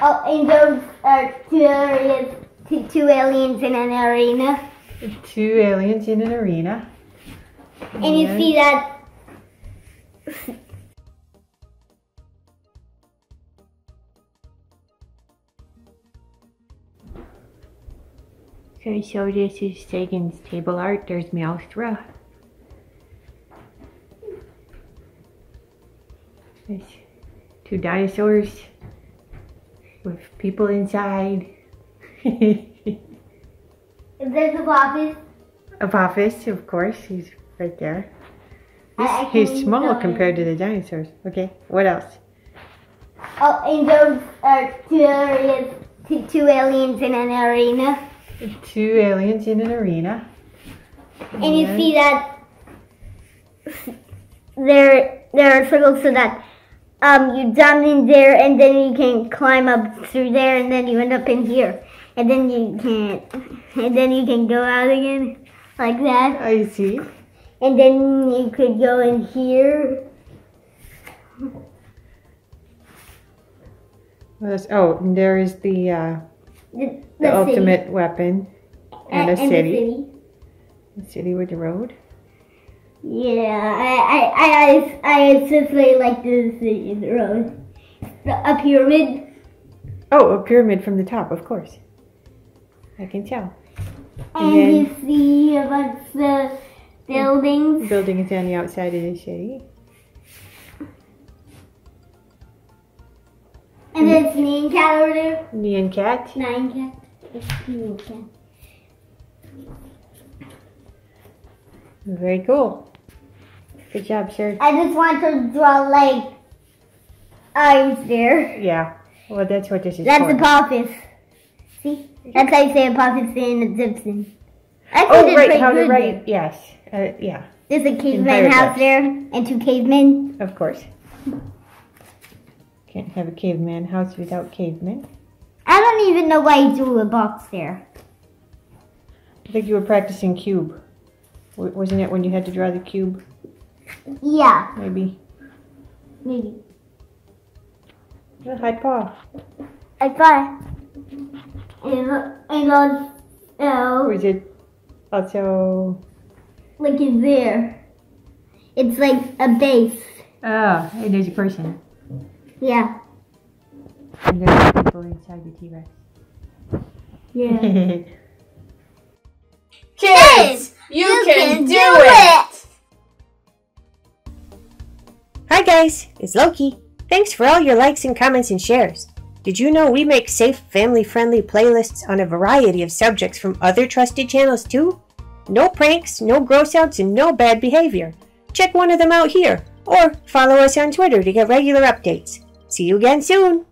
Oh, and those are two areas, two, two aliens in an arena. Two aliens in an arena. And you see that Okay, so this is Sagan's table art. There's Meowthra. There's two dinosaurs with people inside. Is there's a office. Apophis, of course, he's right there. I- I He's, he's small compared to the dinosaurs. Okay, what else? Oh, and those are two areas, two, two aliens in an arena. Two aliens in an arena. And you see that there there are circles so that um you jump in there and then you can climb up through there and then you end up in here. And then you can and then you can go out again like that. I see. And then you could go in here. Oh, and there is the uh, The, the, city. ultimate weapon and a and the city. The city with the road. Yeah, I I I I, I especially like the city in the road. A pyramid. Oh, a pyramid from the top, of course. I can tell. And then- you see a bunch of buildings. Building is on the outside of the city. And there's Nine Cat over there. Neon cat. Nine Cat. It's Nine Cat. Very cool. Good job, sir. I just want to draw like eyes there. Yeah. Well, that's what this is That's for. Apophis. See? That's how you say Apophis in Egyptian. I oh, right. How to write? Yes. Uh, yeah. There's a caveman house there and two cavemen. Of course. Can't have a caveman house without cavemen. I don't even know why you drew a box there. I think you were practicing cube. W- wasn't it when you had to draw the cube? Yeah, Maybe. maybe. A high paw. I thought. And, and Or also, is it also? like in there. It's like a base. Oh, and there's a person. Yeah. And there's people inside the T-Rex. Yeah. Kids, you, can, do it! Guys, it's Loki. Thanks for all your likes and comments and shares. Did you know we make safe, family friendly playlists on a variety of subjects from other trusted channels too? No pranks, no gross outs, and no bad behavior. Check one of them out here, or follow us on Twitter to get regular updates. See you again soon!